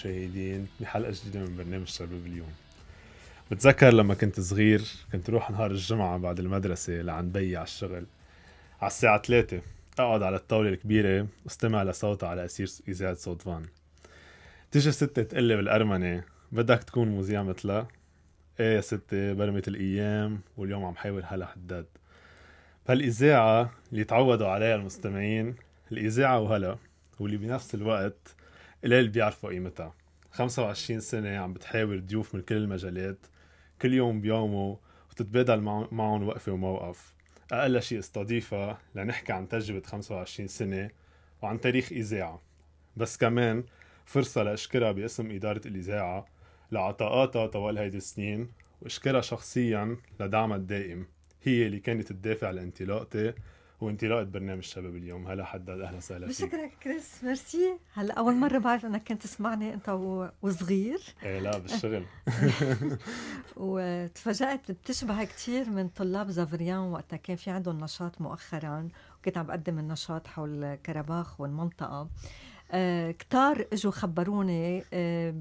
مشاهدين بحلقة جديدة من برنامج شباب اليوم. بتذكر لما كنت صغير كنت روح نهار الجمعة بعد المدرسة لعند بيي على الشغل. على الساعة 3 أقعد على الطاولة الكبيرة واستمع لصوتها على أسير إذاعة صوت فان. تيجي ستة تقلي بالأرمنة بدك تكون مذيع مثلها؟ إيه يا ستي برمت الأيام واليوم عم حاول هلا حداد. بهالإذاعة اللي تعودوا عليها المستمعين الإذاعة وهلا واللي بنفس الوقت قليل بيعرفوا قيمتها 25 سنة عم بتحاور ضيوف من كل المجالات. كل يوم بيومه وتتبادل معهم وقفة وموقف. أقل شيء استضيفها لنحكي عن تجربة 25 سنة وعن تاريخ إذاعة. بس كمان فرصة لأشكرها باسم إدارة الإذاعة لعطاءاتها طوال هيدي السنين وأشكرها شخصيا لدعمها الدائم. هي اللي كانت الدافع لانطلاقتي وانطلاقة برنامج شباب اليوم. هلا حداد أهلا وسهلا فيك. بشكرك كريس ميرسي. هلا أول مرة بعرف إنك كنت تسمعني أنت وصغير. إيه لا بالشغل. وتفاجأت بتشبه كثير من طلاب زافريان وقتها. كان في عندهم نشاط مؤخرا وكنت عم بقدم النشاط حول كرباخ والمنطقة. آه كتار إجوا خبروني آه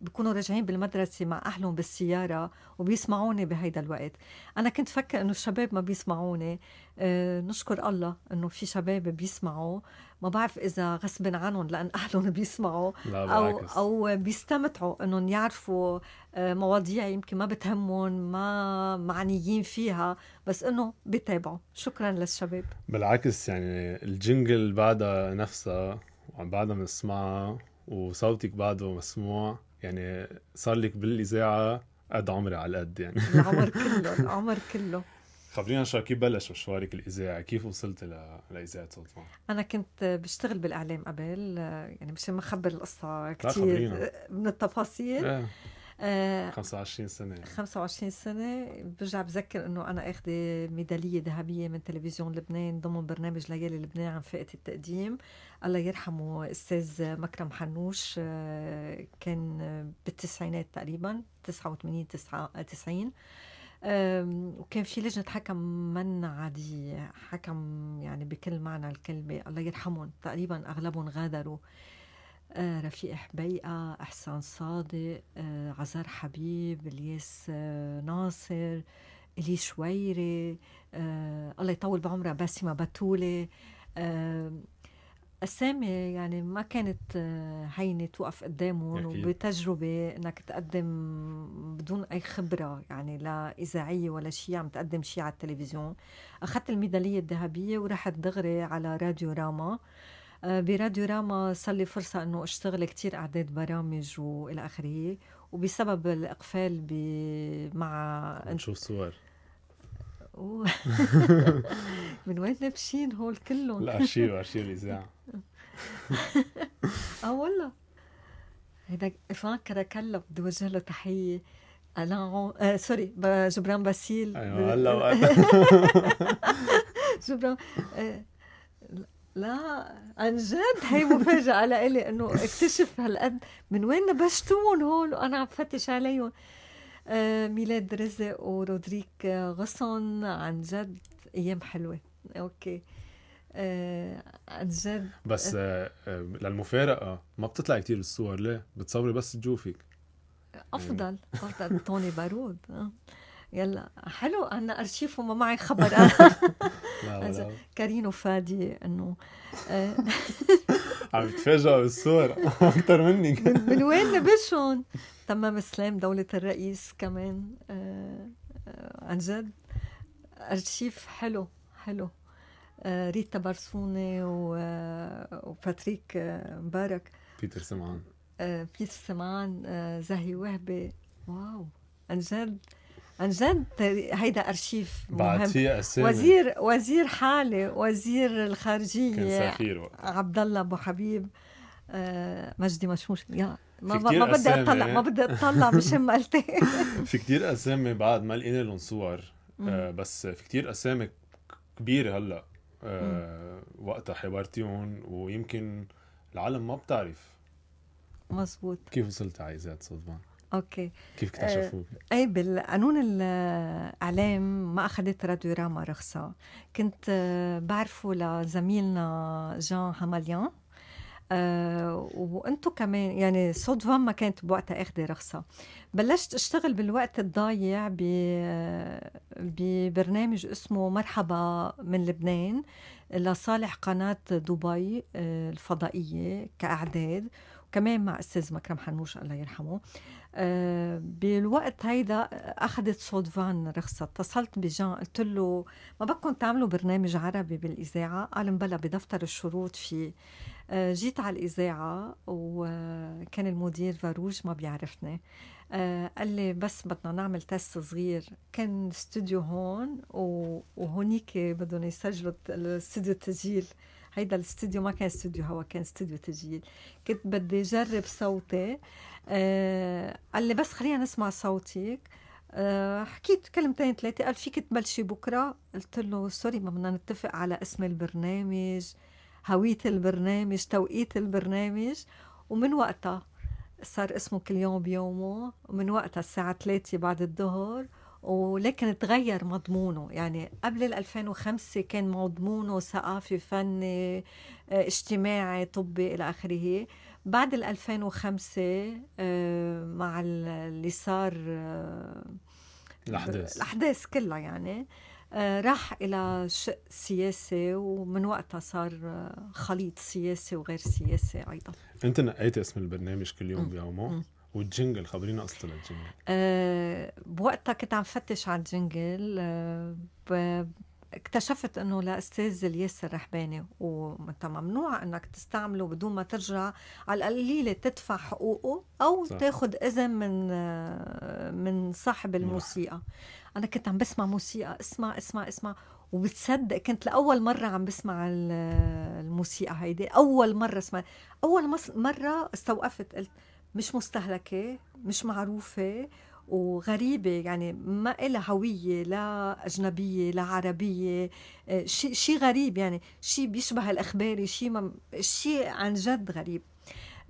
بكونوا راجعين بالمدرسة مع أهلهم بالسيارة وبيسمعوني بهيدا الوقت. أنا كنت فكر أنه الشباب ما بيسمعوني. أه نشكر الله أنه في شباب بيسمعوا. ما بعرف إذا غصب عنهم لأن أهلهم بيسمعوا أو, أو بيستمتعوا أنهم يعرفوا آه، مواضيع يمكن ما بتهمهم ما معنيين فيها بس أنه بيتابعوا. شكرا للشباب. بالعكس يعني الجنجل بعدها نفسها بعدها بنسمعها وصوتك بعده مسموع. يعني صار لك بالإذاعة قد عمري على القد يعني. العمر كله العمر كله. خبرينا شو كيف بلش مشوارك الإذاعي كيف وصلت ل... لإذاعة صوت أنا كنت بشتغل بالإعلام قبل يعني مش ما اخبر القصة كثير من التفاصيل. آه 25 سنة. 25 سنة. برجع بذكر إنه أنا اخذة ميدالية ذهبية من تلفزيون لبنان ضمن برنامج ليالي لبنان عن فئة التقديم. الله يرحمه أستاذ مكرم حنوش آه، كان بالتسعينات تقريبا 89 90 وكان في لجنة حكم من عادية حكم يعني بكل معنى الكلمة. الله يرحمهم تقريبا أغلبهم غادروا. آه، رفيق حبيقة إحسان صادق آه، عزار حبيب إلياس آه، ناصر إلي شويري الله يطول بعمرها باسمة بتولة أسامي يعني ما كانت هينة توقف قدامهم وبتجربة إنك تقدم بدون أي خبرة يعني لا إذاعية ولا شيء عم تقدم شيء على التلفزيون. أخذت الميدالية الذهبية ورحت دغري على راديو راما. آه، براديو راما صار لي فرصة إنه أشتغل كتير أعداد برامج وإلى آخره وبسبب الإقفال ب... مع نشوف صور. من وين لابشين هول كلهم؟ الارشيف ارشيف الاذاعه آه والله. هيدا ايفان كراكلا بدي أوجه له تحية. ألان آه sorry جبران باسيل. أيوه هلا جبران آه لا عن جد هي مفاجأة لإلي إنه اكتشف هالقد من وين نبشتوهم هول وأنا عم فتش عليهم. آه ميلاد رزق ورودريك غصن عن جد أيام حلوة. okay. آه عن جد. بس آه للمفارقة ما بتطلع كتير بالصور ليه؟ بتصوري بس تجوفك أفضل أفضل. توني بارود. يلا. حلو عنا أرشيف وما معي خبر. أنا كارين وفادي إنه آه. عم يتفاجئوا بالصور. أكثر مني. من وين نبشهم تمام سلام دولة الرئيس كمان آه، آه، عن جد. أرشيف حلو حلو. ريتا برسوني وباتريك مبارك. بيتر سمعان. بيتر سمعان زهي وهبي. wow عن جد. عن جد هيدا أرشيف أسامي. وزير وزير حالي وزير الخارجية كان سفير عبد الله أبو حبيب. آه مجدي مشموش. يا ما, ما بدي أطلع ما بدي أطلع مشان قلتي في كتير أسامي بعد ما لقينا لهم صور. آه بس في كتير أسامي كبيرة هلأ. آه وقتها حوارتيهم ويمكن العالم ما بتعرف. مزبوط. كيف وصلت إذاعة صدفه؟ أوكي. كيف اكتشفوك؟ آه أي بالقانون الإعلام ما أخذت راديو راما رخصة. كنت آه بعرفه لزميلنا جان هماليان. آه وأنتم كمان يعني صوت فان ما كانت بوقتها اخذه رخصة. بلشت أشتغل بالوقت الضايع ببرنامج اسمه مرحبا من لبنان لصالح قناة دبي آه، الفضائية كأعداد. كمان مع أستاذ مكرم حنوش الله يرحمه. أه بالوقت هيدا أخذت صوت فان رخصة. اتصلت بجان قلت له ما بدكم تعملوا برنامج عربي بالإذاعة؟ قال مبلا بدفتر الشروط في أه جيت على الإذاعة وكان المدير فاروج ما بيعرفني. أه قال لي بس بدنا نعمل تست صغير. كان استوديو هون وهونيك بدهم يسجلوا الاستوديو التسجيل. هيدا الاستوديو ما كان استوديو هوا كان استوديو تسجيل. كنت بدي أجرب صوتي. آه قال لي بس خلينا نسمع صوتك. آه حكيت كلمتين ثلاثة. قال فيك تبلشي بكرة؟ قلت له سوري ما بدنا نتفق على اسم البرنامج هوية البرنامج توقيت البرنامج. ومن وقتها صار اسمه كل يوم بيومه. ومن وقتها الساعة 3 بعد الظهر. ولكن تغير مضمونه؟ يعني قبل ال 2005 كان مضمونه ثقافي فني آه، اجتماعي طبي إلى آخره. بعد ال 2005 آه، مع اللي صار آه، الأحداث. الأحداث كلها يعني راح إلى شق سياسي ومن وقتها صار خليط سياسي وغير سياسي أيضا. أنت نقيت اسم البرنامج كل يوم بيومه. والجنجل خبرينا قصة الجنجل أه بوقتها كنت عم فتش على الجنجل أه اكتشفت إنه لاستاذ الياس الرحباني وأنت ممنوع إنك تستعمله بدون ما ترجع على القليلة تدفع حقوقه أو صح. تاخذ إذن من من صاحب الموسيقى أنا كنت عم بسمع موسيقى اسمع اسمع اسمع وبتصدق كنت لأول مرة عم بسمع الموسيقى هيدي أول مرة اسمع أول مرة استوقفت قلت مش مستهلكة مش معروفة وغريبة يعني ما إلها هوية لا أجنبية لا عربية آه، شيء شي غريب يعني شيء بيشبه الأخباري شيء مم... شيء عن جد غريب.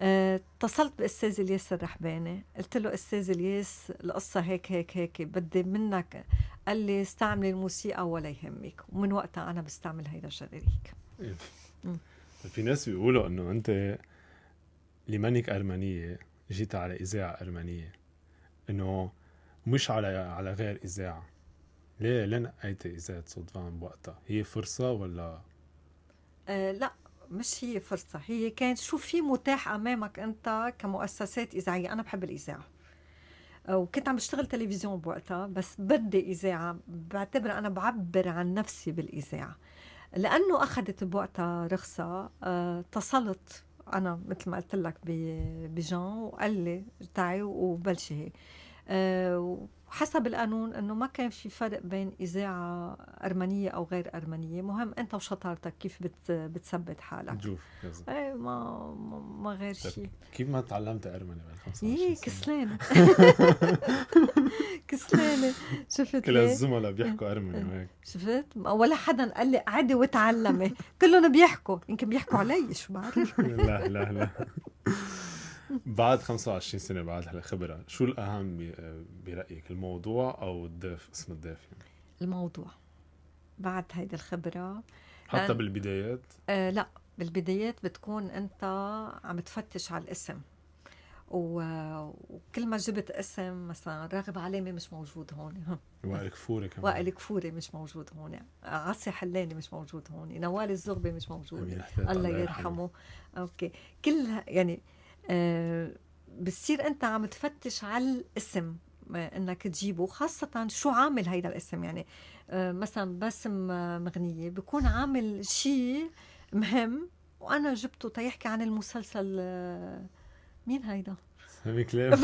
آه، اتصلت بأستاذ الياس الرحباني قلت له أستاذ الياس القصة هيك هيك هيك بدي منك قال لي استعملي الموسيقى ولا يهمك ومن وقتها أنا بستعمل هيدا الجراريك إيه. في ناس بيقولوا إنه أنت لمانك ارمنيه جيت على إذاعة ارمنيه إنه مش على على غير إذاعة. ليه؟ ليه نقيتي إذاعة صدفان بوقتها. هي فرصة ولا؟ آه لا مش هي فرصة. هي كانت شو في متاح أمامك أنت كمؤسسات إذاعية؟ أنا بحب الإذاعة. آه، وكنت عم بشتغل تلفزيون بوقتها بس بدي إذاعة. بعتبر أنا بعبر عن نفسي بالإذاعة. لأنه أخذت بوقتها رخصة آه، اتصلت أنا مثل ما قلت لك بجان وقال لي تعي وبلشي هي أه وحسب القانون إنه ما كان في فرق بين إذاعة أرمنية أو غير أرمنية. مهم أنت وشطارتك كيف بت بتثبت حالك. جوف إيه ما ما غير طيب، شيء. كيف ما تعلمت أرمني بال 25 إيه كسلانة. كسلانة. شفت كل الزملاء بيحكوا أرمني وهيك. شفت؟ ولا حدا قال لي قعدي وتعلمي. كلهم بيحكوا. يمكن بيحكوا علي شو بعرف. لا لا لا. بعد 25 سنة بعد هالخبره شو الأهم برأيك الموضوع أو الضيف اسم الضيف يعني؟ الموضوع. بعد هيدي الخبرة حتى بالبدايات؟ آه لا بالبدايات بتكون أنت عم تفتش على الاسم. وكل ما جبت اسم مثلا راغب علامة مش موجود هون. وائل كفوري كمان. وائل كفوري مش موجود هون. عاصي حلاني مش موجود هون. نوال الزغبي مش موجود. الله يرحمه. أوكي. كلها يعني بتصير أنت عم تفتش على الاسم آه، إنك تجيبه خاصة شو عامل هيدا الاسم. يعني آه، مثلا باسم مغنية بكون عامل شيء مهم وأنا جبته تيحكي عن المسلسل مين هيدا؟ سامي كليب.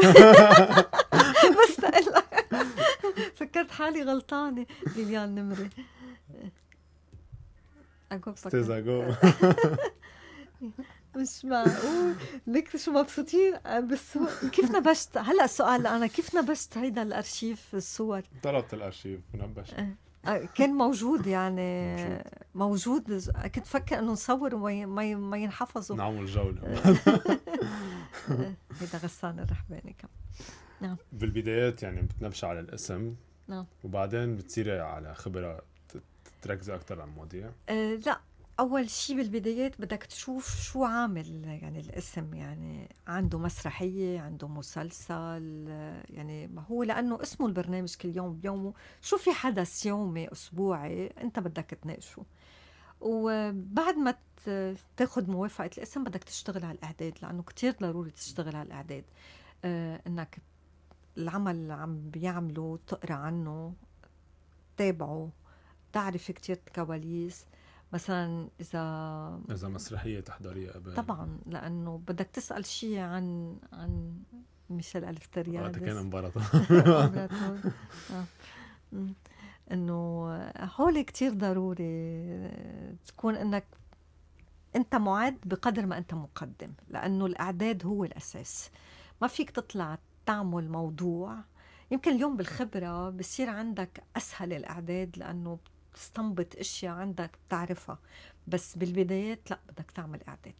بس فكرت حالي غلطانة. ليليان نمري أستاذ اجو مش معقول. ليك شو مبسوطين بس كيف نبشت؟ هلا السؤال أنا كيف نبشت هيدا الأرشيف الصور؟ طلبت الأرشيف ونبشت أه. أه، كان موجود يعني. موجود, موجود. كنت فكر إنه نصور وما ما ينحفظوا. نعمل جوله هيدا غسان الرحباني كم. نعم. بالبدايات يعني بتنبشي على الاسم. نعم. وبعدين بتصيري على خبرة تركزي أكثر على المواضيع. أه لا. أول شيء بالبدايات بدك تشوف شو عامل يعني الاسم يعني عنده مسرحية عنده مسلسل يعني ما هو لأنه اسمه البرنامج كل يوم بيومه. شو في حدث يومي أسبوعي أنت بدك تناقشه؟ وبعد ما تاخذ موافقة الاسم بدك تشتغل على الإعداد لأنه كتير ضروري تشتغل على الإعداد. آه إنك العمل اللي عم بيعمله تقرأ عنه تابعه تعرف كتير كواليس. مثلا إذا إذا مسرحية تحضريها قبل. طبعا لأنه بدك تسأل شيء عن عن ميشيل الفتريادس كان آه. إنه هول كتير ضروري تكون إنك أنت معد بقدر ما أنت مقدم لأنه الأعداد هو الأساس. ما فيك تطلع تعمل موضوع. يمكن اليوم بالخبرة بصير عندك أسهل الأعداد لأنه بتستنبط أشياء عندك بتعرفها بس بالبدايات لا بدك تعمل إعداد.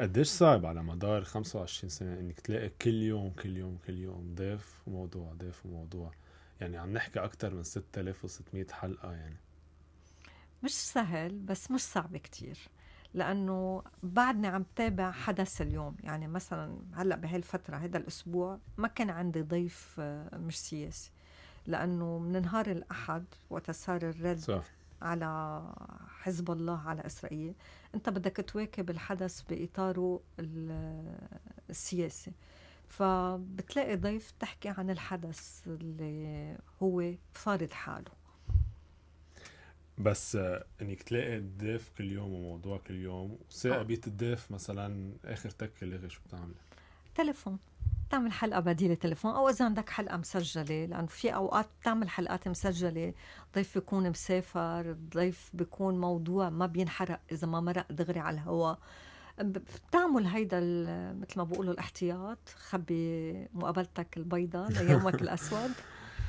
قديش صعب على مدار 25 سنة إنك تلاقي كل يوم كل يوم كل يوم ضيف وموضوع ضيف وموضوع؟ يعني عم نحكي أكثر من 6600 حلقة يعني. مش سهل بس مش صعب كتير لأنه بعدني عم تابع حدث اليوم. يعني مثلا هلأ بهالفترة هذا الأسبوع ما كان عندي ضيف آه، مش سياسي. لأنه من نهار الأحد وقت صار الرد صح. على حزب الله على إسرائيل أنت بدك تواكب الحدث بإطاره السياسي فبتلاقي ضيف تحكي عن الحدث اللي هو فارض حاله بس إنك تلاقي الضيف كل يوم وموضوع كل يوم وساعة بيت الضيف مثلا آخر تكة لغي شو بتعملي؟ تليفون تعمل حلقة بديلة تليفون أو إذا عندك حلقة مسجلة لأنه في أوقات بتعمل حلقات مسجلة ضيف بيكون مسافر ضيف بيكون موضوع ما بينحرق إذا ما مرق دغري على الهواء. بتعمل هيدا مثل ما بقولوا الاحتياط خبي مقابلتك البيضاء ليومك الأسود.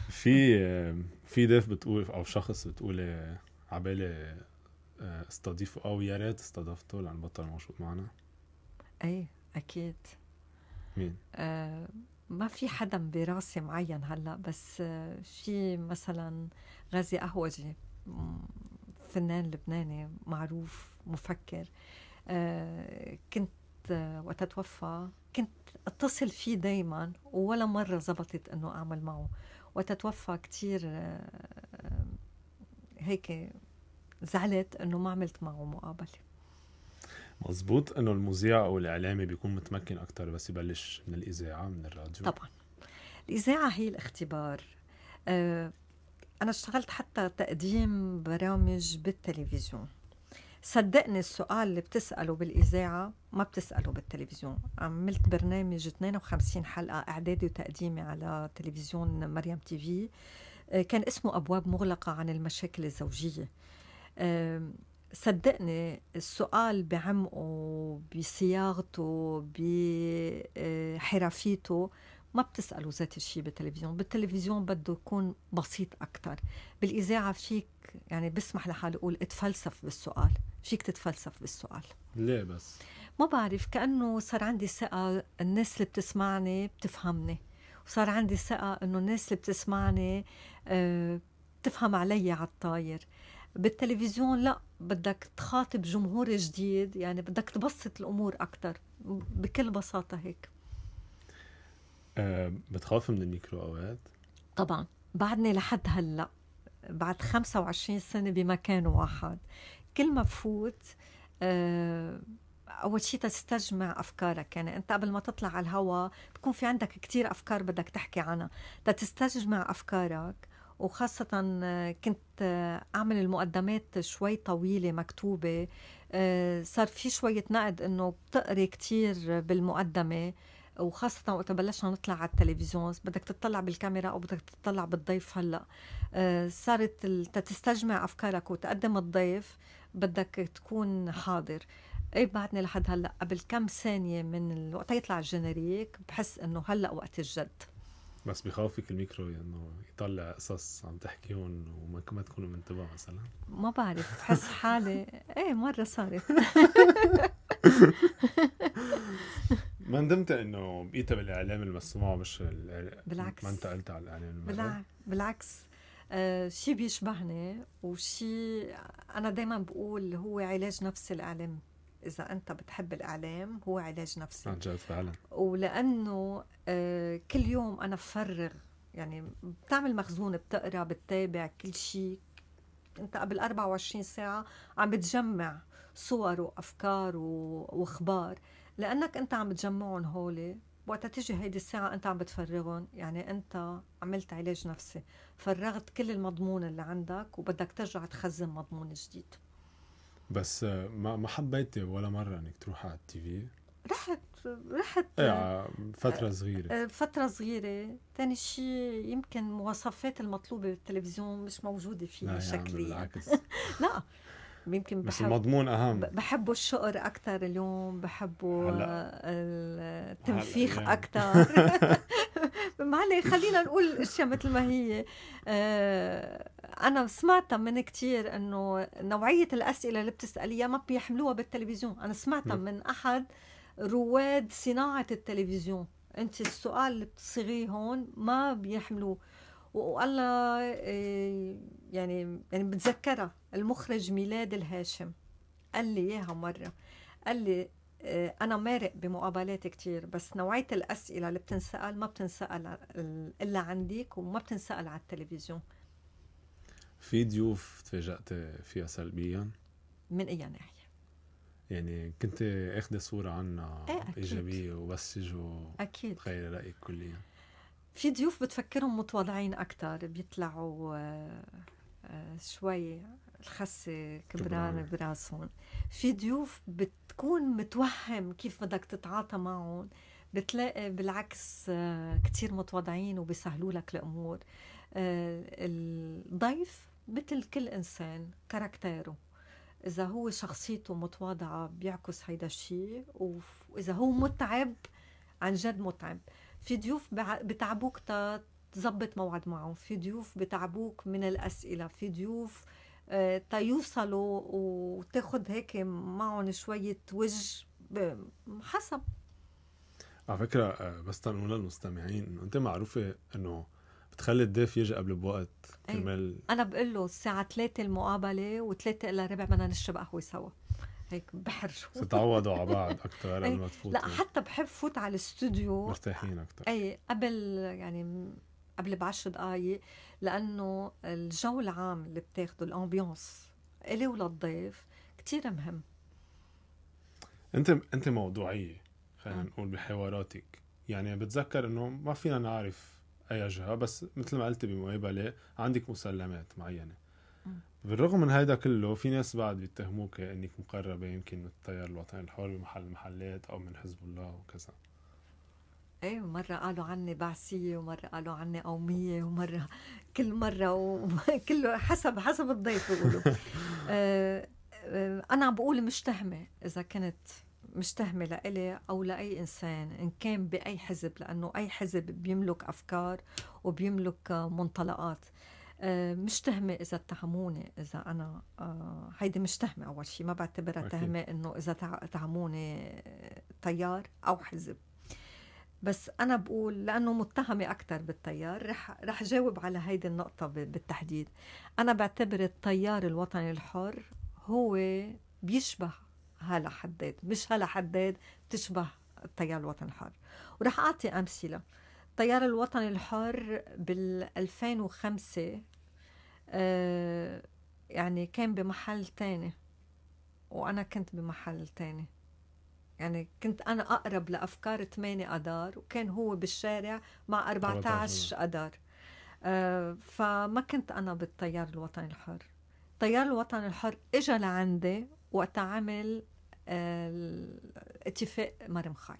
في في ضيف بتقول أو شخص بتقولي عبالي آه، استضيفه أو يا ريت استضفته لأن بطل موجود معنا. إيه أكيد. مين؟ آه ما في حدا براسي معين هلا بس آه في مثلا غازي قهوجي فنان لبناني معروف مفكر. آه كنت وقت توفى كنت اتصل فيه دايما ولا مرة زبطت إنه أعمل معه. وقت توفى كتير آه هيك زعلت إنه ما عملت معه مقابلة. مزبوط إنه المذيع أو الإعلامي بيكون متمكن أكثر بس يبلش من الإذاعة من الراديو. طبعا. الإذاعة هي الاختبار. أه أنا اشتغلت حتى تقديم برامج بالتلفزيون. صدقني السؤال اللي بتسأله بالإذاعة ما بتسأله بالتلفزيون. عملت برنامج 52 حلقة إعدادي وتقديمي على تلفزيون مريم تي في. آه، كان اسمه أبواب مغلقة عن المشاكل الزوجية. صدقني السؤال بعمقه بصياغته بحرفيته ما بتسألوا ذات الشيء بالتلفزيون. بالتلفزيون بده يكون بسيط أكتر. بالإذاعة فيك يعني بسمح لحالي أقول اتفلسف بالسؤال. فيك تتفلسف بالسؤال. ليه بس؟ ما بعرف كأنه صار عندي ثقة الناس اللي بتسمعني بتفهمني. وصار عندي ثقة إنه الناس اللي بتسمعني أه بتفهم علي على الطاير بالتلفزيون لا بدك تخاطب جمهور جديد يعني بدك تبسط الأمور أكثر بكل بساطة هيك. أه بتخاف من الميكرو أوقات؟ طبعا. بعدني لحد هلأ بعد 25 سنة بمكان واحد. كل ما بفوت أه أول شيء تستجمع أفكارك. يعني أنت قبل ما تطلع على الهواء بكون في عندك كتير أفكار بدك تحكي عنها. تستجمع أفكارك وخاصة كنت أعمل المقدمات شوي طويلة مكتوبة. آه، صار في شوية نقد إنه بتقري كتير بالمقدمة وخاصة وقت بلشنا نطلع على التلفزيون بدك تطلع بالكاميرا أو بدك تطلع بالضيف هلأ. آه، صارت تستجمع أفكارك وتقدم الضيف بدك تكون حاضر. اي بعدني لحد هلأ؟ قبل كم ثانية من وقت يطلع الجنريك بحس إنه هلأ وقت الجد. بس بخوفك الميكرو إنه يعني يطلع قصص عم تحكيهم وما ما تكونوا منتبه مثلا. ما بعرف بحس حالي إيه مرة صارت. ما ندمت إنه بقيتها بالإعلام المسموع مش بالعكس. ما انتقلت على الإعلام بالعكس بالعكس. آه شيء بيشبهني وشيء أنا دائما بقول هو علاج نفسي الإعلام. إذا أنت بتحب الإعلام هو علاج نفسي. عن جد فعلا. ولأنه آه كل يوم أنا بفرغ يعني بتعمل مخزون بتقرأ بتتابع كل شيء. أنت قبل 24 ساعة عم بتجمع صور وأفكار وأخبار. لأنك أنت عم بتجمعهم هولي وقتها تيجي هيدي الساعة أنت عم بتفرغهم. يعني أنت عملت علاج نفسي. فرغت كل المضمون اللي عندك وبدك ترجع تخزن مضمون جديد. بس ما ما حبيتي ولا مرة إنك تروحي على التي في؟ رحت رحت. إيه فترة صغيرة. آه، فترة صغيرة. ثاني شيء يمكن مواصفات المطلوبة بالتلفزيون مش موجودة فيه شكليا بالعكس. لا يمكن بس المضمون أهم. بحبوا الشقر أكثر اليوم بحبوا التنفيخ. أكثر معلي خلينا نقول الاشياء مثل ما هي. آه، أنا سمعتها من كتير إنه نوعية الأسئلة اللي بتسأليها ما بيحملوها بالتلفزيون. أنا سمعتها من أحد رواد صناعة التلفزيون. أنت السؤال اللي بتصيغيه هون ما بيحملوه. والله آه، يعني يعني بتذكرها المخرج ميلاد الهاشم. قال لي إياها مرة. قال لي آه، أنا مارق بمقابلات كتير بس نوعية الأسئلة اللي بتنسأل ما بتنسأل إلا عندك وما بتنسأل على التلفزيون. في ضيوف تفاجأت فيها سلبيا؟ من أي ناحية؟ يعني كنت اخذ صورة عنها إيه أكيد. إيجابية وبس يجوا أكيد. غير رايك كليا. في ضيوف بتفكرهم متواضعين أكثر بيطلعوا آه، آه، شوي الخسة كبرانة براسهم. في ضيوف بتكون متوهم كيف بدك تتعاطى معهم. بتلاقي بالعكس آه، كتير متواضعين وبيسهلوا لك الأمور. الضيف مثل كل إنسان كاركتيره. إذا هو شخصيته متواضعة بيعكس هيدا الشيء وإذا هو متعب عن جد متعب. في ضيوف بتعبوك تظبط موعد معهم. في ضيوف بتعبوك من الأسئلة. في ضيوف آه، تيوصلوا وتاخد هيك معهم شوية وجه حسب. على فكرة آه، بس تنقول للمستمعين إنه أنت معروفة إنه بتخلي الضيف يجي قبل بوقت كرمال. أنا بقول له الساعة 3 المقابلة و3 الا ربع بدنا نشرب قهوة سوا. هيك بحرجوا. تتعودوا على بعض أكثر قبل ما تفوتوا. لا حتى بحب فوت على الاستوديو. مرتاحين أكثر اي قبل يعني قبل بعشر دقائق لأنه الجو العام اللي بتاخده ال ambiance إلي وللضيف كثير مهم. أنت أنت موضوعية خلينا نقول بحواراتك. يعني بتذكر إنه ما فينا نعرف أي جهه بس مثل ما قلت بمقابله عندك مسلمات معينة. بالرغم من هذا كله في ناس بعد بيتهموك إنك مقربة يمكن من التيار الوطني الحر بمحل المحلات أو من حزب الله وكذا. إيه مرة قالوا عني بعثية ومرة قالوا عني قومية ومرة كل مرة وكله حسب حسب الضيف بيقولوا. آه، آه، أنا عم بقول مشتهمة إذا كنت مشتهمة لإلي أو لأي إنسان إن كان بأي حزب لأنه أي حزب بيملك أفكار وبيملك منطلقات. آه، مشتهمة إذا اتهموني إذا أنا هيدي مشتهمة أول شيء ما بعتبرها تهمة إنه إذا اتهموني تيار أو حزب. بس أنا بقول لأنه متهمة أكثر بالتيار رح رح جاوب على هيدي النقطة بالتحديد. أنا بعتبر التيار الوطني الحر هو بيشبه هلا حداد مش هلا حداد بتشبه التيار الوطني الحر. ورح أعطي أمثلة. التيار الوطني الحر بال 2005 آه يعني كان بمحل تاني. وأنا كنت بمحل تاني. يعني كنت أنا أقرب لأفكار 8 أدار وكان هو بالشارع مع 14 أدار. آه فما كنت أنا بالتيار الوطني الحر. التيار الوطني الحر إجا لعندي وقت عمل اتفاق مرم خايل.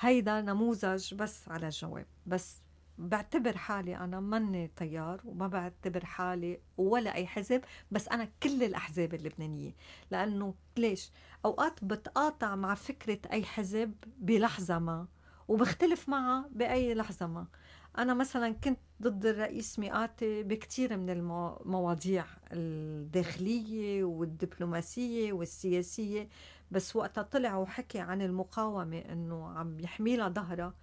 هيدا نموذج بس على الجواب بس بعتبر حالي أنا ماني طيار وما بعتبر حالي ولا أي حزب بس أنا كل الأحزاب اللبنانية. لأنه ليش؟ أوقات بتقاطع مع فكرة أي حزب بلحظة ما وبختلف معها بأي لحظة ما. أنا مثلا كنت ضد الرئيس مئاتي بكثير من المواضيع الداخلية والدبلوماسية والسياسية بس وقتها طلع وحكي عن المقاومة إنه عم يحمي لها ظهرها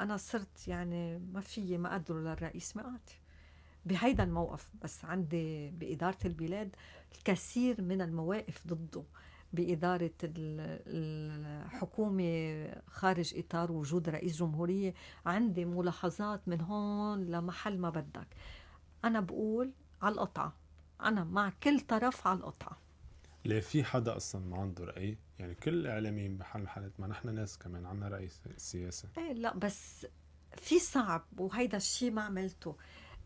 أنا صرت يعني ما في ما قدره للرئيس مئات بهيدا الموقف بس عندي بإدارة البلاد الكثير من المواقف ضده. بإدارة الحكومة خارج إطار وجود رئيس جمهورية. عندي ملاحظات من هون لمحل ما بدك. أنا بقول على القطعة. أنا مع كل طرف على القطعة. ليه في حدا أصلا ما عنده رأي؟ يعني كل الإعلاميين بحل حالة ما نحن ناس كمان عنا رأي سياسي. إيه لا بس في صعب وهيدا الشيء ما عملته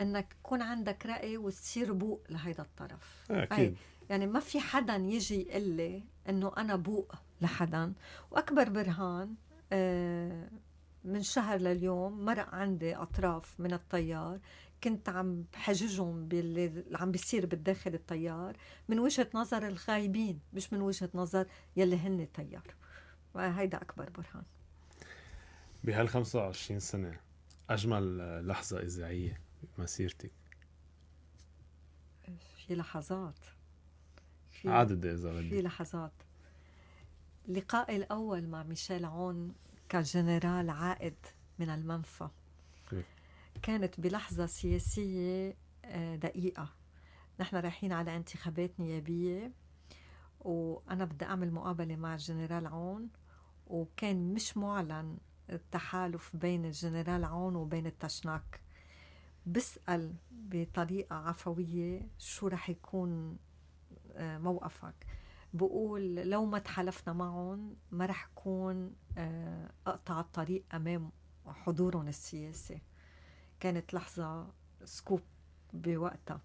إنك يكون عندك رأي وتصير بوق لهيدا الطرف. أكيد. يعني ما في حدا يجي يقول لي إنه أنا بوق لحدا وأكبر برهان آه، من شهر لليوم مرق عندي أطراف من الطيار. كنت عم بحججهم باللي عم بيصير بالداخل الطيار من وجهة نظر الخايبين مش من وجهة نظر يلي هن طيار. هيدا أكبر برهان. بهال 25 سنة أجمل لحظة إذاعية بمسيرتك في لحظات. عدد إذا بدي في لحظات. لقائي الأول مع ميشيل عون كجنرال عائد من المنفى. كانت بلحظة سياسية آه، دقيقة. نحن رايحين على انتخابات نيابية وأنا بدي أعمل مقابلة مع الجنرال عون وكان مش معلن التحالف بين الجنرال عون وبين التشناك. بسأل بطريقة عفوية شو رح يكون موقفك. بقول لو ما تحالفنا معهم ما رح كون آه، أقطع الطريق أمام حضورهم السياسي. كانت لحظة scoop بوقتها.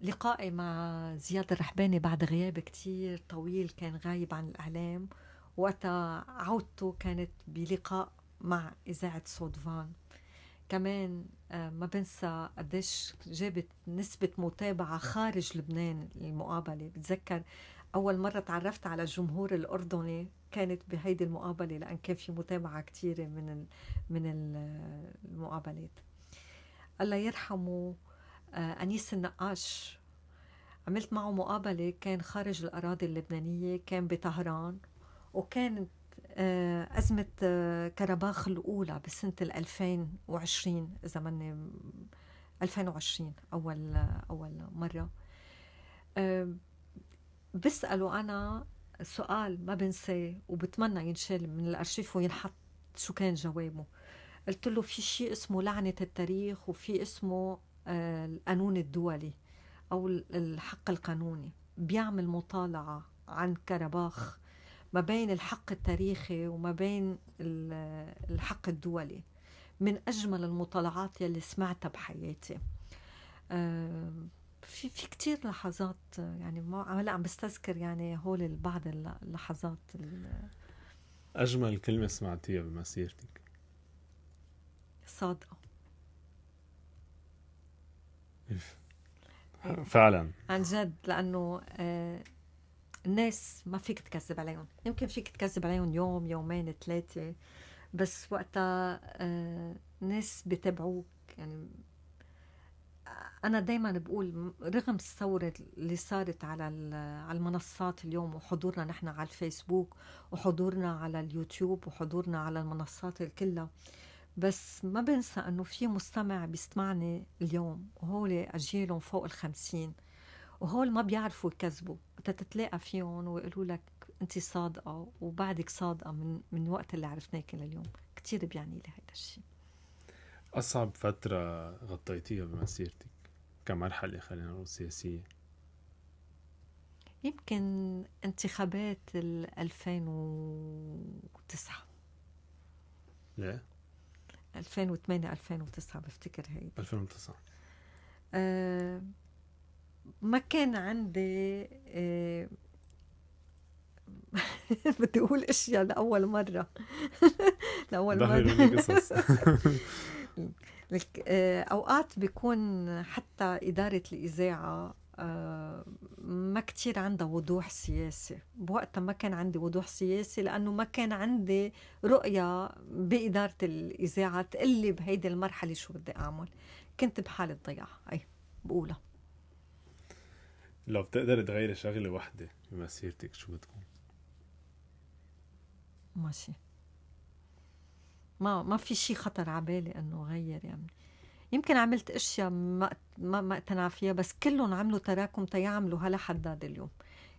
لقائي مع زياد الرحباني بعد غياب كتير طويل كان غايب عن الإعلام. وقتها عودته كانت بلقاء مع إذاعة صودفان كمان ما بنسى قديش جابت نسبة متابعة خارج لبنان المقابلة. بتذكر أول مرة تعرفت على الجمهور الأردني كانت بهيدي المقابلة لأن كان في متابعة كثيره من من المقابلات. الله يرحمه آه، أنيس النقاش عملت معه مقابلة كان خارج الأراضي اللبنانية كان بطهران وكانت آه، أزمة آه، كرباخ الأولى بسنة 2020 إذا ماني 2020 أول أول مرة. بسأله أنا سؤال ما بنساه وبتمنى ينشال من الأرشيف وينحط شو كان جوابه. قلت له في شيء اسمه لعنة التاريخ وفي اسمه آه، القانون الدولي أو الحق القانوني. بيعمل مطالعة عن كرباخ ما بين الحق التاريخي وما بين الحق الدولي من أجمل المطالعات يلي سمعتها بحياتي. آه، في في كثير لحظات يعني ما هلا عم بستذكر يعني هول بعض اللحظات أجمل كلمة سمعتيها بمسيرتك؟ صادقة. فعلا. عن جد لأنه آه الناس ما فيك تكذب عليهم. يمكن فيك تكذب عليهم يوم يومين ثلاثة بس وقتها آه ناس بتابعوك يعني أنا دائما بقول رغم الثورة اللي صارت على على المنصات اليوم وحضورنا نحن على الفيسبوك وحضورنا على اليوتيوب وحضورنا على المنصات كلها بس ما بنسى إنه في مستمع بيسمعني اليوم وهول اجيالهم فوق الخمسين. وهول ما بيعرفوا يكذبوا. تتلاقى فيهم ويقولوا لك أنت صادقة وبعدك صادقة من من وقت اللي عرفناك لليوم. كثير بيعني لي هذا الشيء أصعب فترة غطيتيها بمسيرتك كمرحلة خلينا نقول سياسية؟ يمكن انتخابات ال 2009 ليه؟ 2008 2009 بفتكر هي 2009 آه ما كان عندي آه بدي أقول أشياء لأول مرة. لأول مرة. قصص. آه، أوقات بيكون حتى إدارة الإذاعة آه، ما كتير عندها وضوح سياسي. بوقتها ما كان عندي وضوح سياسي لأنه ما كان عندي رؤية بإدارة الإذاعة تقلي بهيدي المرحلة شو بدي أعمل. كنت بحالة ضياع. أي بقولها. لو بتقدر تغيري شغلة واحدة بمسيرتك شو بتكون؟ ماشي. ما ما في شيء خطر على بالي إنه غير يعني. يمكن عملت أشياء ما ما ما اقتنع فيها بس كلهم عملوا تراكم تيعملوا هلا حداد اليوم.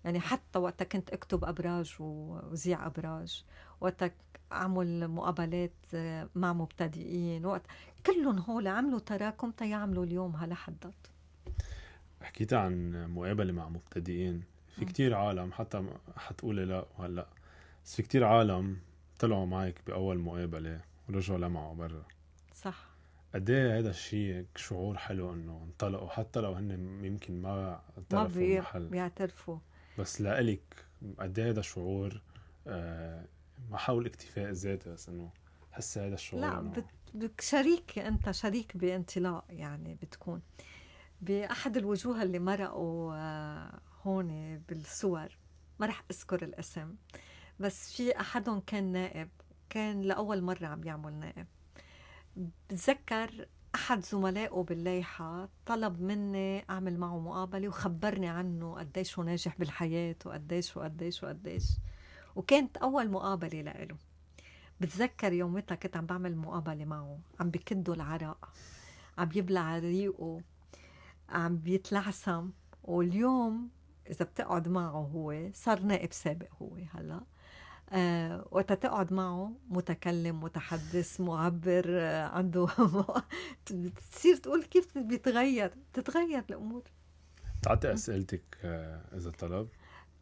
يعني حتى وقتها كنت أكتب أبراج وزيع أبراج. وقتها أعمل مقابلات آه، مع مبتدئين. وقت كلهم هول عملوا تراكم تيعملوا اليوم هلا حداد. حكيت عن مقابلة مع مبتدئين. في كتير عالم حتى حتقولي لا وهلأ بس في كتير عالم طلعوا معك بأول مقابلة ورجعوا لمعوا برا. صح. قد إيه هذا الشيء شعور حلو إنه انطلقوا حتى لو هن يمكن ما اعترفوا ما محل بيعترفوا. بس لإلك قد إيه هذا شعور آه ما حول اكتفاء الذاتي بس إنه حس هذا الشعور لا بت... شريك أنت شريك بانطلاق يعني بتكون. بأحد الوجوه اللي مرقوا آه هون بالصور. ما رح أذكر الاسم بس في أحدهم كان نائب كان لأول مرة عم يعمل نائب. بتذكر أحد زملائه باللايحه طلب مني أعمل معه مقابلة وخبرني عنه قديش هو ناجح بالحياة وقديش وقديش وقديش. وكانت أول مقابلة لإله. بتذكر يومتها كنت عم بعمل مقابلة معه عم بكدوا العرق عم يبلع ريقه. عم بيتلعثم. واليوم إذا بتقعد معه هو صار نائب سابق هو هلا. آه وقت تقعد معه متكلم متحدث معبر آه عنده بتصير تقول كيف بيتغير؟ تتغير الأمور. تعطي أسئلتك آه إذا طلب.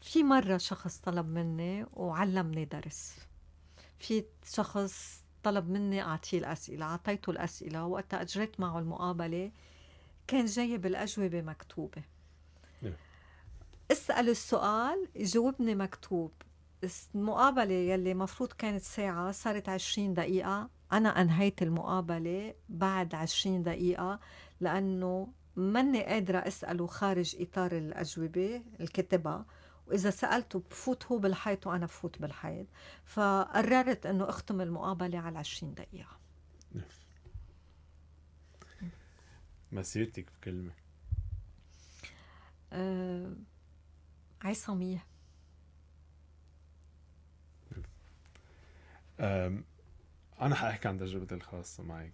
في مرة شخص طلب مني وعلمني درس. في شخص طلب مني أعطيه الأسئلة أعطيته الأسئلة. وقتها أجريت معه المقابلة كان جايب الأجوبة مكتوبة. اسأل السؤال يجاوبني مكتوب. المقابلة يلي مفروض كانت ساعة صارت عشرين دقيقة. أنا أنهيت المقابلة بعد عشرين دقيقة لأنه ماني قادرة أسأله خارج إطار الأجوبة الكتبة وإذا سألته بفوت هو بالحيط وأنا بفوت بالحيط. فقررت أنه أختم المقابلة على 20 دقيقة. مسيرتك بكلمة أه عصامية أنا حأحكي عن تجربتي الخاصة معك.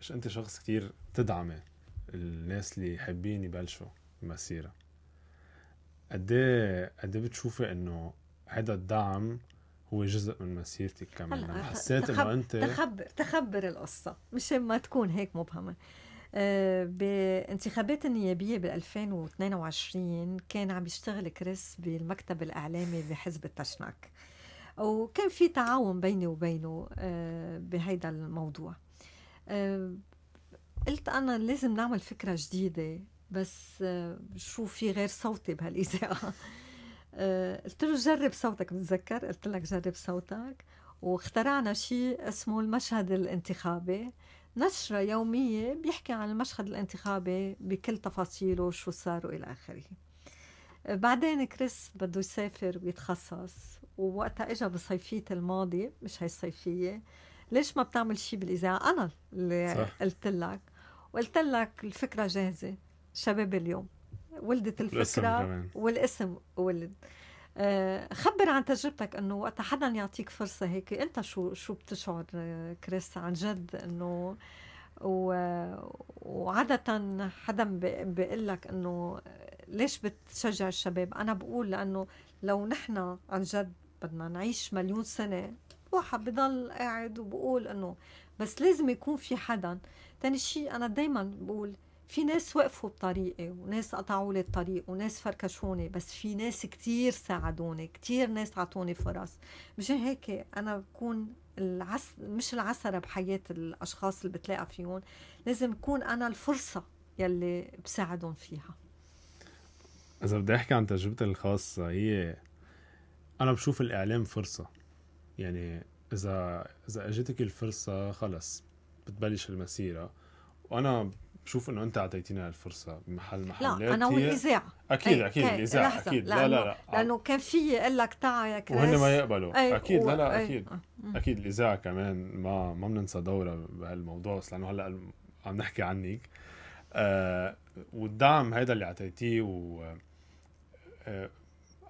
مش أنت شخص كتير تدعمي الناس اللي حابين يبلشوا المسيرة؟ قد إيه قد إيه بتشوفي إنه هذا الدعم هو جزء من مسيرتك كمان؟ هلا حسيت إنه أنت تخبر تخبر القصة مشان ما تكون هيك مبهمة. آه، بانتخابات النيابية بال 2022 كان عم يشتغل كريس بالمكتب الإعلامي بحزب التشناك وكان في تعاون بيني وبينه آه، بهيدا الموضوع. آه، قلت أنا لازم نعمل فكرة جديدة بس شو في غير صوتي بهالاذاعه قلت له جرب صوتك بتذكر؟ قلت لك جرب صوتك. واخترعنا شيء اسمه المشهد الانتخابي. نشرة يومية بيحكي عن المشهد الانتخابي بكل تفاصيله شو صار وإلى آخره. بعدين كريس بده يسافر ويتخصص ووقتها اجى بصيفية الماضي مش هاي الصيفية. ليش ما بتعمل شيء بالإذاعة؟ أنا اللي صح. قلت لك. وقلت لك الفكرة جاهزة. شباب اليوم. ولدت الفكرة والاسم ولد. آه، خبر عن تجربتك إنه وقت حدا يعطيك فرصة هيك أنت شو شو بتشعر آه، كريس عن جد إنه و... وعادة حدا بيقول لك إنه ليش بتشجع الشباب؟ أنا بقول لأنه لو نحن عن جد بدنا نعيش مليون سنة واحد بضل قاعد وبقول إنه بس لازم يكون في حدا تاني شيء أنا دايما بقول في ناس وقفوا بطريقي وناس قطعوا لي الطريق وناس فركشوني بس في ناس كتير ساعدوني كتير ناس عطوني فرص. مشان هيك أنا بكون العس مش العسرة بحياة الأشخاص اللي بتلاقى فيهم لازم أكون أنا الفرصة يلي بساعدهم فيها. إذا بدي أحكي عن تجربتي الخاصة هي أنا بشوف الإعلام فرصة. يعني إذا إذا أجتك الفرصة خلص بتبلش المسيرة. وأنا بشوف إنه أنت اعطيتينا الفرصة بمحل محلات لا أنا والاذاعه أكيد أكيد الاذاعه أكيد. لا لا لا لأنه كان في أقول لك تعا يا كريس وهن ما يقبلوا. أكيد لا لا أكيد. أكيد الاذاعه كمان ما ما بننسى دورها بهالموضوع بس لأنه هلأ عم نحكي عنك. آه والدعم هذا اللي أعطيتيه و آه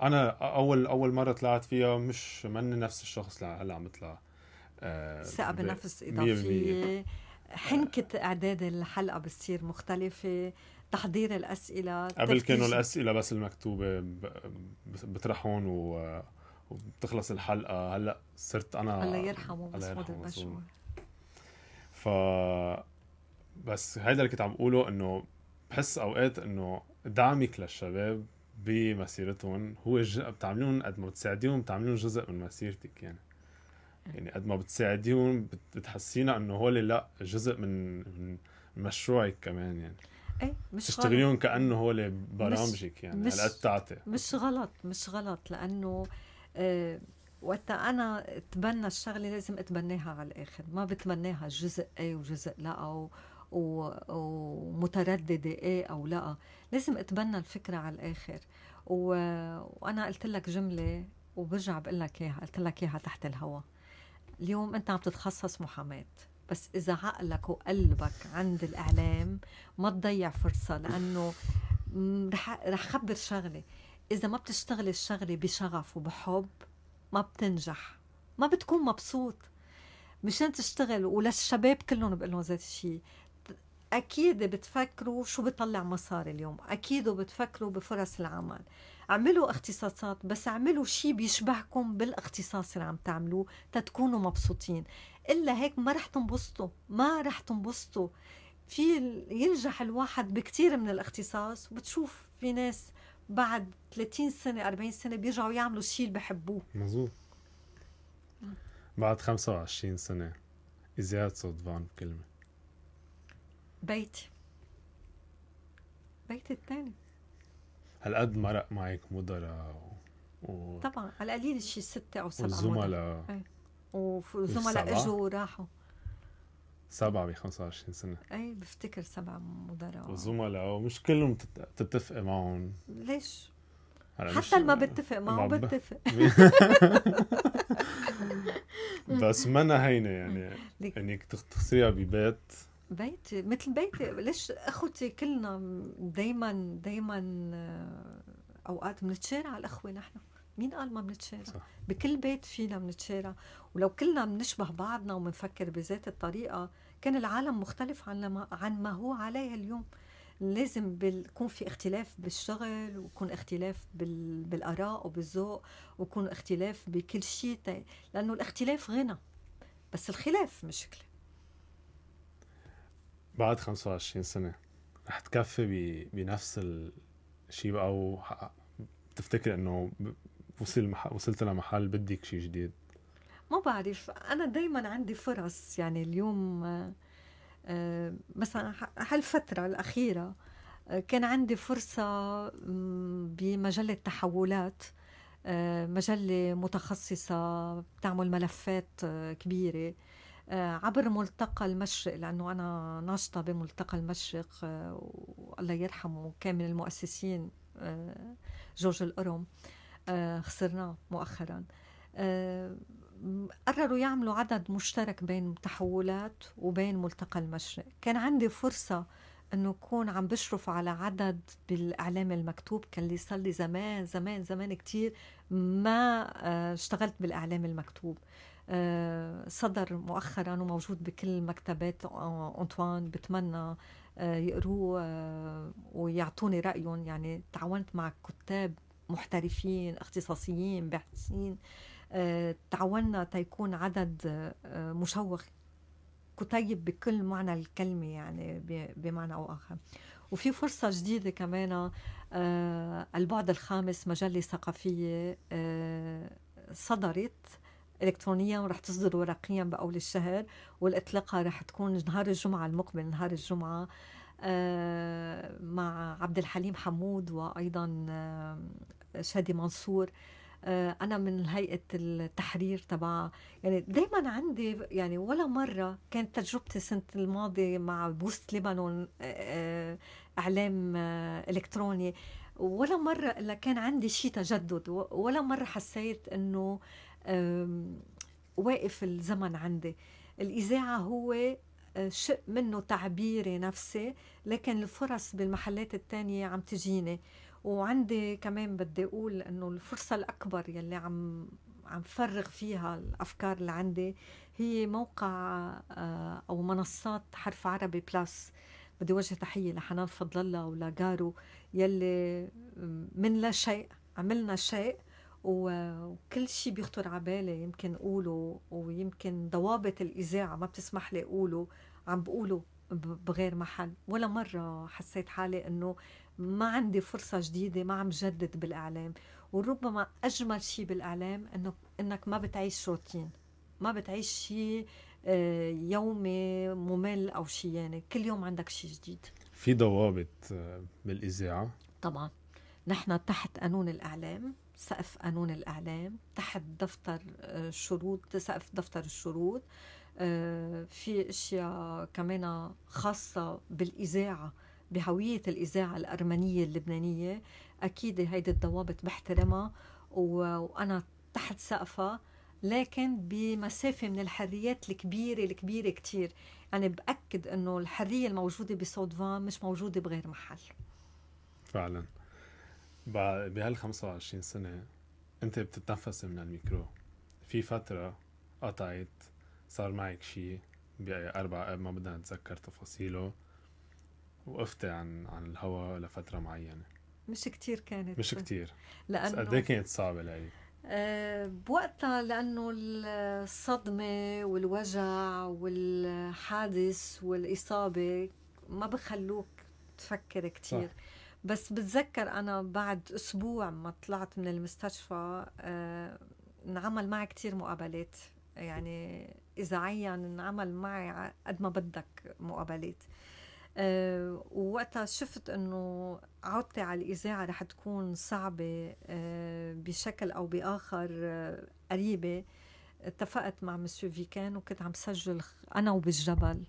أنا أول أول مرة طلعت فيها مش مني نفس الشخص اللي هلأ عم يطلع آه، ثقة بالنفس إضافية. حنكة إعداد الحلقة بتصير مختلفة تحضير الأسئلة قبل كانوا الأسئلة بس المكتوبة بطرحهم و وبتخلص الحلقة. هلأ صرت أنا الله يرحمه مسعود المشهور ف بس هيدا اللي كنت عم بقوله إنه بحس أوقات إنه دعمك للشباب بمسيرتهم. هو بتعملون قد ما بتساعديهم بتعملون جزء من مسيرتك يعني. يعني قد ما بتساعديهم بتحسينا إنه هول لا جزء من من مشروعك كمان يعني. إيه مش تشتغليهم كأنه هول برامجك يعني مش تعطي مش غلط مش غلط لأنه آه وقت أنا اتبنى الشغلة لازم اتبناها على الآخر. ما بتبناها جزء إيه وجزء لا أو ومترددة إيه أو لا. لازم أتبنى الفكرة على الآخر. و... وأنا قلت لك جملة وبرجع بقول لك إياها قلت لك إياها تحت الهواء اليوم أنت عم تتخصص محاماة بس إذا عقلك وقلبك عند الإعلام ما تضيع فرصة لأنه رح رح خبر شغلة. إذا ما بتشتغل الشغلة بشغف وبحب ما بتنجح ما بتكون مبسوط. مشان تشتغل وللشباب كلهم بقول لهم ذات الشيء أكيد بتفكروا شو بيطلع مصاري اليوم أكيد بتفكروا بفرص العمل. اعملوا اختصاصات بس اعملوا شيء بيشبهكم بالاختصاص اللي عم تعملوه تتكونوا مبسوطين. إلا هيك ما رح تنبسطوا ما رح تنبسطوا. في ينجح الواحد بكثير من الاختصاص وبتشوف في ناس بعد 30 سنة 40 سنة بيرجعوا يعملوا الشيء اللي بحبوه. مزبوط. بعد 25 سنة إزياد صدفان بكلمة. بيتي بيتي الثاني هالقد مرق معك مدراء و... طبعا على القليل شي ستة أو سبعة وزملاء إيه. وزملاء إجوا وراحوا. سبعة ب 25 سنة. اي بفتكر سبعة مدراء. وزملاء ومش كلهم تتفقي معهم. ليش؟ حتى ما بتفق معه بتفق بس منا هينة يعني. إنك تخسريها ببيت. بيتي مثل بيتي ليش أخوتي كلنا دايما دايما آه، أوقات بنتشارع الأخوة نحن؟ مين قال ما بنتشارع بكل بيت فينا بنتشارع ولو كلنا بنشبه بعضنا وبنفكر بذات الطريقة كان العالم مختلف عن ما عن ما هو عليه اليوم. لازم يكون في اختلاف بالشغل ويكون اختلاف بال... بالآراء وبالذوق ويكون اختلاف بكل شيء لأنه الاختلاف غنى. بس الخلاف مشكله بعد 25 سنة رح تكفي بنفس الشيء أو بتفتكر إنه وصل. وصلت لمحل بدك شيء جديد ما بعرف أنا دائما عندي فرص يعني اليوم آه، مثلا هالفترة الأخيرة آه، كان عندي فرصة بمجلة تحولات آه، مجلة متخصصة بتعمل ملفات كبيرة آه، عبر ملتقى المشرق لأنه أنا ناشطة بملتقى المشرق آه، والله يرحمه كان من المؤسسين آه، جورج القرم خسرناه مؤخرا. قرروا يعملوا عدد مشترك بين تحولات وبين ملتقى المشرق. كان عندي فرصة إنه أكون عم بشرف على عدد بالإعلام المكتوب. كان لي صار لي زمان زمان زمان كتير ما اشتغلت بالإعلام المكتوب. آه، صدر مؤخرا وموجود بكل مكتبات أنطوان بتمنى آه، يقروه آه، ويعطوني رأيهم. يعني تعاونت مع كتاب محترفين اختصاصيين باحثين. تعاوننا تيكون عدد مشوق كتيب بكل معنى الكلمة يعني بمعنى أو آخر. وفي فرصة جديدة كمان البعد الخامس مجلة ثقافية صدرت الكترونيا ورح تصدر ورقيا بأول الشهر والإطلاقة رح تكون نهار الجمعة المقبل نهار الجمعة آه، مع عبد الحليم حمود وأيضا آه، شادي منصور. آه، أنا من هيئة التحرير تبع يعني دائما عندي يعني ولا مرة كانت تجربتي السنة الماضية مع بوست لبنان إعلام إلكتروني. ولا مرة إلا كان عندي شيء تجدد ولا مرة حسيت إنه واقف الزمن عندي. الإذاعة هو آه، شق منه تعبيري نفسي لكن الفرص بالمحلات التانية عم تجيني. وعندي كمان بدي أقول أنه الفرصة الأكبر يلي عم عم فرغ فيها الأفكار اللي عندي هي موقع آه، أو منصات حرف عربي بلس بدي وجه تحية لحنان فضل الله ولجارو يلي من لا شيء عملنا شيء وكل شيء بيخطر على بالي يمكن أقوله ويمكن ضوابط الإذاعة ما بتسمح لي أقوله عم بقوله بغير محل. ولا مرة حسيت حالي أنه ما عندي فرصة جديدة ما عم جدد بالإعلام. وربما أجمل شيء بالإعلام أنه أنك ما بتعيش روتين. ما بتعيش شيء آه، يومي ممل أو شيء يعني كل يوم عندك شيء جديد. في ضوابط آه، بالإذاعة؟ طبعا. نحن تحت قانون الإعلام. سقف قانون الإعلام تحت دفتر الشروط آه، سقف دفتر الشروط. في أشياء كمان خاصة بالإذاعة بهوية الإذاعة الأرمنية اللبنانية أكيد هيدي الضوابط بحترمها وأنا تحت سقفها لكن بمسافة من الحريات الكبيرة الكبيرة كتير. يعني بأكد إنه الحرية الموجودة بصوت فان مش موجودة بغير محل. فعلا. بهال 25 سنة انت بتتنفس من الميكرو. في فترة قطعت صار معك شيء بأربع ما بدنا نتذكر تفاصيله. وقفتي عن عن الهواء لفترة معينة. مش كتير كانت. مش كتير. لأنه قد إيه كانت صعبة لإلك؟ أه بوقتها لأنه الصدمة والوجع والحادث والإصابة ما بخلوك تفكر كتير. صح. بس بتذكر أنا بعد أسبوع ما طلعت من المستشفى أه انعمل معي كتير مقابلات. يعني إذاعيا انعمل معي قد ما بدك مقابلات. أه ووقتها شفت إنه عودتي على الإذاعة رح تكون صعبة أه بشكل أو بآخر قريبة. اتفقت مع مسيو فيكان وكنت عم سجل أنا وبالجبل.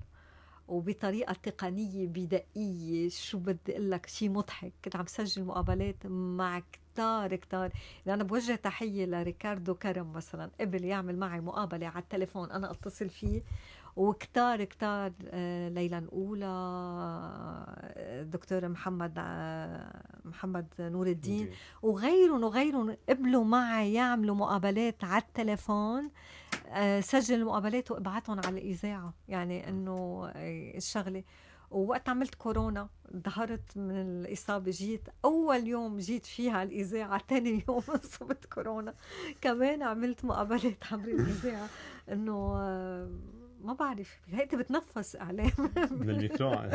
وبطريقة تقنية بدائية. شو بدي أقول لك شيء مضحك. كنت عم سجل مقابلات مع كتار كتار. يعني أنا بوجه تحية لريكاردو كرم مثلا. قبل يعمل معي مقابلة على التليفون أنا أتصل فيه. وكتار كتار آه، ليلى نقولة آه، دكتور محمد آه، محمد نور الدين. وغيرهم وغيرهم قبلوا معي يعملوا مقابلات على التليفون. سجل المقابلات وابعتهم على الإذاعة. يعني إنه الشغلة. ووقت عملت كورونا ظهرت من الإصابة. جيت أول يوم جيت فيها الإذاعة ثاني يوم صبت كورونا. كمان عملت مقابلات عبر الإذاعة. إنه ما بعرف. هيك بتنفس إعلام. من الميكرو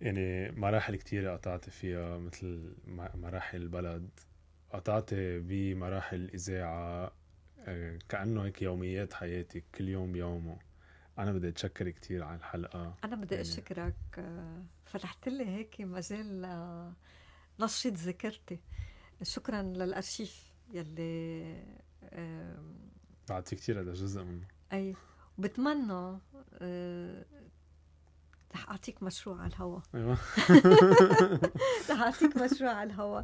يعني مراحل كتيرة قطعت فيها مثل مراحل البلد. قطعت بمراحل الإذاعة. آه، كأنه هيك يوميات حياتك كل يوم بيومه أنا بدي أتشكر كتير على الحلقة. أنا بدي يعني... أشكرك. فتحت لي هيك مجال نشيط ذاكرتي. شكرا للأرشيف يلي بعطي كتير هذا جزء منه. أي وبتمنى رح أعطيك مشروع على الهوا. أيوه. رح أعطيك مشروع على الهوا.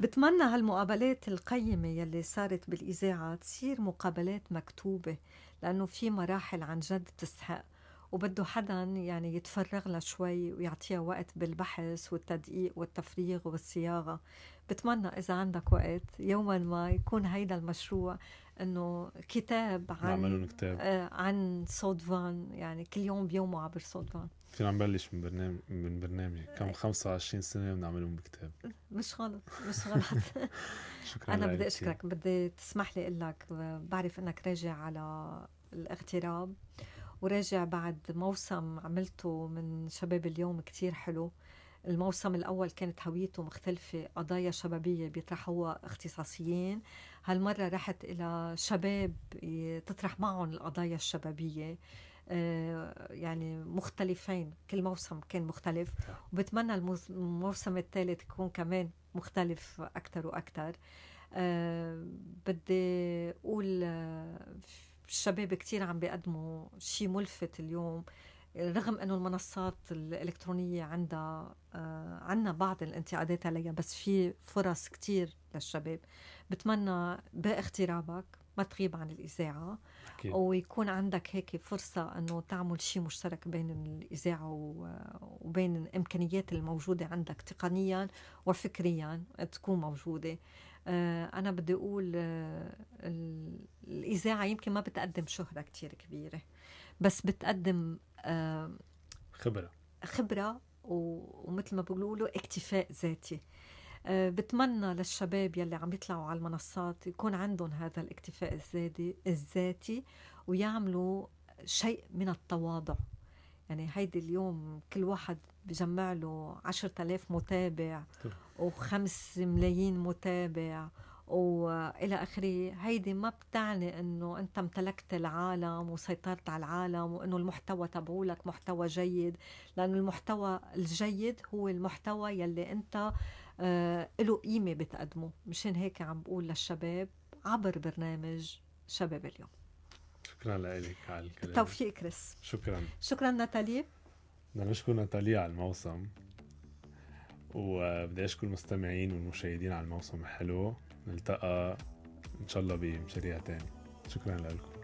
بتمنى هالمقابلات القيمة يلي صارت بالإذاعة تصير مقابلات مكتوبة لأنه في مراحل عن جد بتستحق وبده حدا يعني يتفرغ لها شوي ويعطيها وقت بالبحث والتدقيق والتفريغ والصياغة. بتمنى إذا عندك وقت يوما ما يكون هيدا المشروع إنه كتاب عن آه عن صوت فان يعني كل يوم بيومه عبر صوت فان. فينا نبلش من برنامج من برنامج. كم؟ 25 سنة بنعملهم بكتاب. مش غلط مش غلط. شكرا أنا بدي أشكرك. بدي تسمح لي أقول لك بعرف إنك راجع على الاغتراب وراجع بعد موسم عملته من شباب اليوم كتير حلو. الموسم الأول كانت هويته مختلفة قضايا شبابية بيطرحوها اختصاصيين. هالمرة رحت إلى شباب تطرح معهم القضايا الشبابية. يعني مختلفين. كل موسم كان مختلف. وبتمنى الموسم الثالث يكون كمان مختلف أكثر وأكثر أه بدي أقول آه، الشباب كتير عم بيقدموا شيء ملفت اليوم رغم إنه المنصات الإلكترونية عندها آه عندنا بعض الانتقادات عليها بس في فرص كتير للشباب. بتمنى باغترابك ما تغيب عن الإذاعة أكيد. ويكون عندك هيك فرصة إنه تعمل شيء مشترك بين الإذاعة وبين الإمكانيات الموجودة عندك تقنيا وفكريا تكون موجودة. آه، أنا بدي أقول آه، الإذاعة يمكن ما بتقدم شهرة كتير كبيرة بس بتقدم خبرة. خبرة ومثل ما بيقولوا اكتفاء ذاتي. بتمنى للشباب يلي عم يطلعوا على المنصات يكون عندهم هذا الاكتفاء الذاتي الذاتي ويعملوا شيء من التواضع. يعني هيدي اليوم كل واحد بجمع له عشرة آلاف متابع وخمس ملايين متابع وإلى آخره. هيدي ما بتعني إنه أنت امتلكت العالم وسيطرت على العالم وإنه المحتوى تبعولك محتوى جيد لأنه المحتوى الجيد هو المحتوى يلي أنت آه له قيمة بتقدمه. مشان هيك عم بقول للشباب عبر برنامج شباب اليوم. شكرا لك على الكلام. توفيق كريس. شكرا. شكرا ناتالي. بدنا نشكر ناتالي على الموسم. وبدي أشكر المستمعين والمشاهدين على الموسم الحلو. نلتقى إن شاء الله بمشاريع تاني شكرا لكم.